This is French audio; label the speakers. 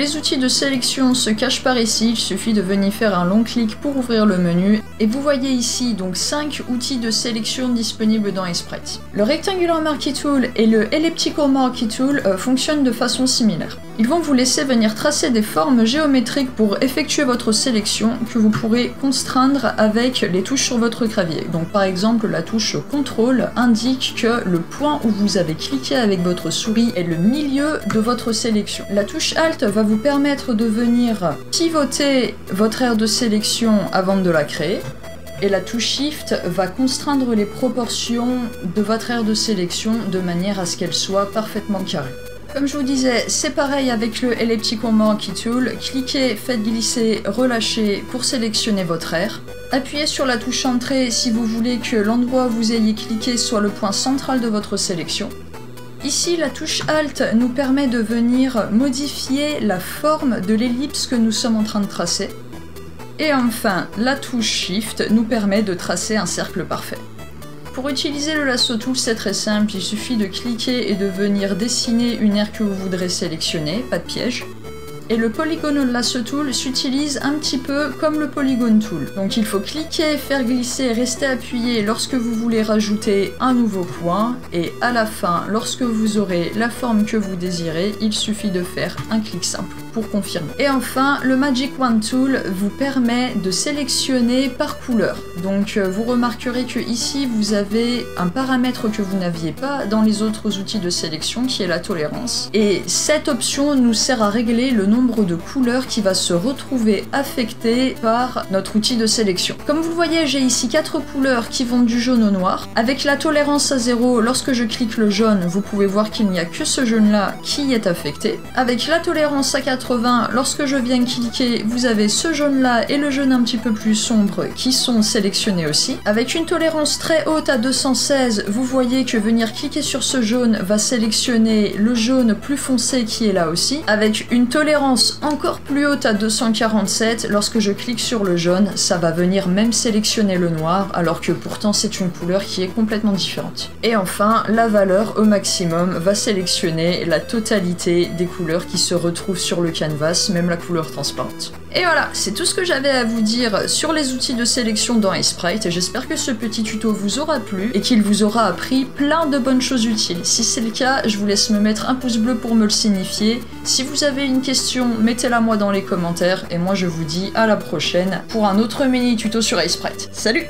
Speaker 1: les outils de sélection se cachent par ici, il suffit de venir faire un long clic pour ouvrir le menu. Et vous voyez ici donc 5 outils de sélection disponibles dans Sprite. Le Rectangular Marquee Tool et le Elliptical Marquee Tool euh, fonctionnent de façon similaire. Ils vont vous laisser venir tracer des formes géométriques pour effectuer votre sélection que vous pourrez contraindre avec les touches sur votre clavier. Donc par exemple la touche CTRL indique que le point où vous avez cliqué avec votre souris est le milieu de votre sélection. La touche Alt va vous permettre de venir pivoter votre aire de sélection avant de la créer et la touche Shift va contraindre les proportions de votre aire de sélection de manière à ce qu'elle soit parfaitement carrée. Comme je vous disais, c'est pareil avec le Elliptical Marquee Tool. Cliquez, faites glisser, relâchez pour sélectionner votre aire. Appuyez sur la touche Entrée si vous voulez que l'endroit où vous ayez cliqué soit le point central de votre sélection. Ici, la touche Alt nous permet de venir modifier la forme de l'ellipse que nous sommes en train de tracer. Et enfin, la touche Shift nous permet de tracer un cercle parfait. Pour utiliser le lasso tool, c'est très simple, il suffit de cliquer et de venir dessiner une aire que vous voudrez sélectionner, pas de piège. Et le Polygonal Lasso Tool s'utilise un petit peu comme le Polygon Tool. Donc il faut cliquer, faire glisser, rester appuyé lorsque vous voulez rajouter un nouveau point. Et à la fin, lorsque vous aurez la forme que vous désirez, il suffit de faire un clic simple confirmer. Et enfin, le Magic Wand Tool vous permet de sélectionner par couleur. Donc euh, vous remarquerez que ici vous avez un paramètre que vous n'aviez pas dans les autres outils de sélection qui est la tolérance. Et cette option nous sert à régler le nombre de couleurs qui va se retrouver affecté par notre outil de sélection. Comme vous voyez, j'ai ici quatre couleurs qui vont du jaune au noir. Avec la tolérance à 0, lorsque je clique le jaune, vous pouvez voir qu'il n'y a que ce jaune-là qui est affecté. Avec la tolérance à 80, lorsque je viens cliquer, vous avez ce jaune-là et le jaune un petit peu plus sombre qui sont sélectionnés aussi. Avec une tolérance très haute à 216, vous voyez que venir cliquer sur ce jaune va sélectionner le jaune plus foncé qui est là aussi. Avec une tolérance encore plus haute à 247, lorsque je clique sur le jaune, ça va venir même sélectionner le noir, alors que pourtant c'est une couleur qui est complètement différente. Et enfin, la valeur au maximum va sélectionner la totalité des couleurs qui se retrouvent sur canvas, même la couleur transparente. Et voilà, c'est tout ce que j'avais à vous dire sur les outils de sélection dans Sprite. J'espère que ce petit tuto vous aura plu et qu'il vous aura appris plein de bonnes choses utiles. Si c'est le cas, je vous laisse me mettre un pouce bleu pour me le signifier. Si vous avez une question, mettez-la moi dans les commentaires et moi je vous dis à la prochaine pour un autre mini tuto sur Sprite. Salut